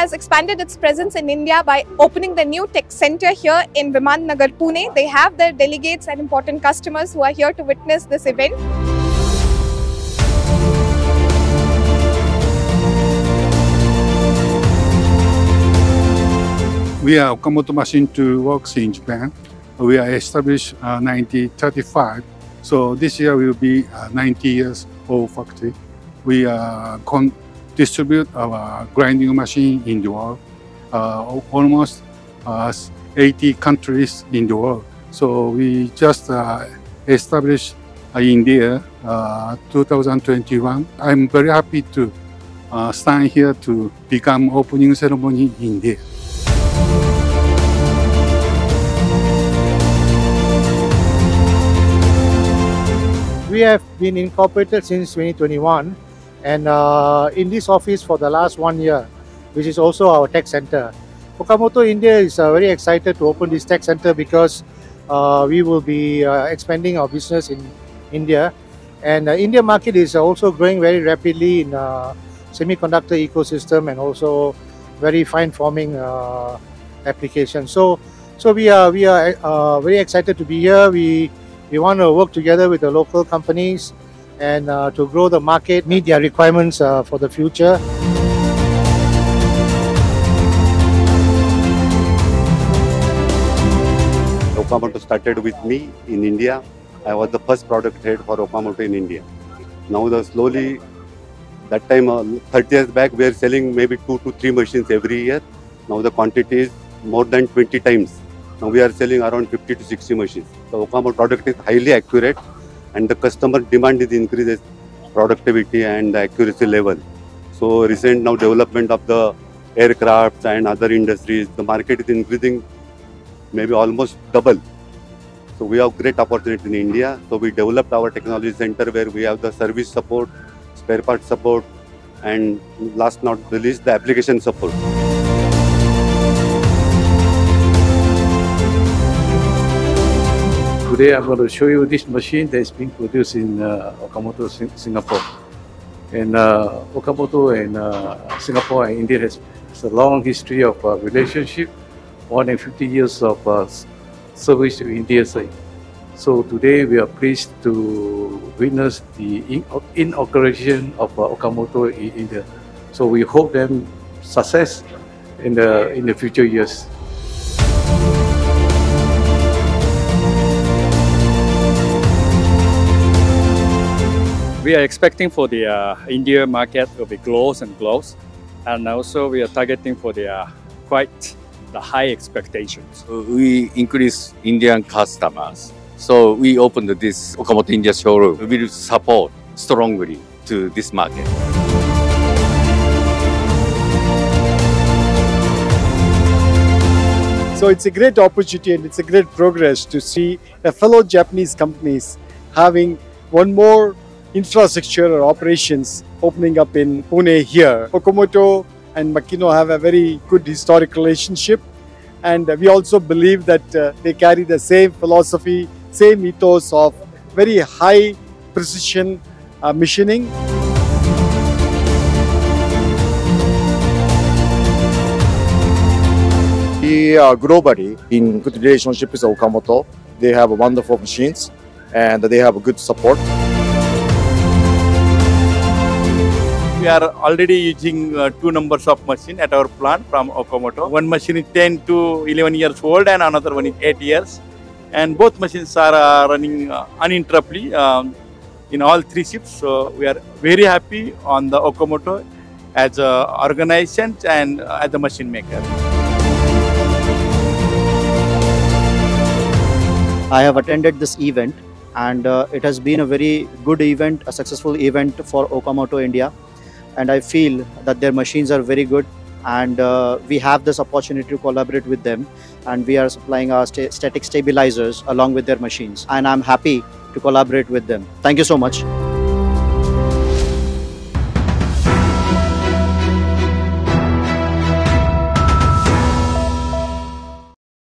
has expanded its presence in India by opening the new tech center here in Viman Nagar, Pune. They have their delegates and important customers who are here to witness this event. We are Okamoto Machine Tool Works in Japan. We are established uh, 1935. So this year will be uh, 90 years old factory. We con- distribute our grinding machine in the world, uh, almost uh, 80 countries in the world. So we just uh, established uh, India uh, 2021. I'm very happy to uh, stand here to become opening ceremony in India. We have been incorporated since 2021 and uh, in this office for the last one year, which is also our tech center. Okamoto India is uh, very excited to open this tech center because uh, we will be uh, expanding our business in India. And uh, India market is also growing very rapidly in uh, semiconductor ecosystem and also very fine forming applications. So, so we are we are very excited to be here. We we want to work together with the local companies and uh, to grow the market, meet their requirements uh, for the future. Okamoto started with me in India. I was the first product head for Okamoto in India. Now the slowly, that time uh, 30 years back, we were selling maybe two to three machines every year. Now the quantity is more than 20 times. Now we are selling around 50 to 60 machines. The Okamoto product is highly accurate and the customer demand is increases productivity and accuracy level. So recent now development of the aircrafts and other industries, the market is increasing maybe almost double. So we have great opportunity in India. So we developed our technology center where we have the service support, spare part support, and last not the least, the application support. Today I'm going to show you this machine that is being produced in uh, Okamoto, Singapore. And uh, Okamoto and uh, Singapore and India has, has a long history of uh, relationship, more than 50 years of uh, service to India side. So today we are pleased to witness the inauguration of uh, Okamoto in India. So we hope them success in the in the future years. We are expecting for the uh, India market will be close and close, and also we are targeting for the uh, quite the high expectations. we increase Indian customers. So we opened this Okamoto India showroom. We will support strongly to this market. So it's a great opportunity and it's a great progress to see a fellow Japanese companies having one more infrastructure or operations opening up in Pune here. Okamoto and Makino have a very good historic relationship and we also believe that uh, they carry the same philosophy, same ethos of very high precision uh, machining. We are globally in good relationship with Okamoto. They have wonderful machines and they have good support. We are already using uh, two numbers of machine at our plant from Okamoto. One machine is 10 to 11 years old and another one is 8 years. And both machines are uh, running uh, uninterruptedly um, in all three shifts. So we are very happy on the Okamoto as an organization and uh, as a machine maker. I have attended this event and uh, it has been a very good event, a successful event for Okamoto India. And I feel that their machines are very good and uh, we have this opportunity to collaborate with them and we are supplying our sta- static stabilizers along with their machines and I'm happy to collaborate with them. Thank you so much.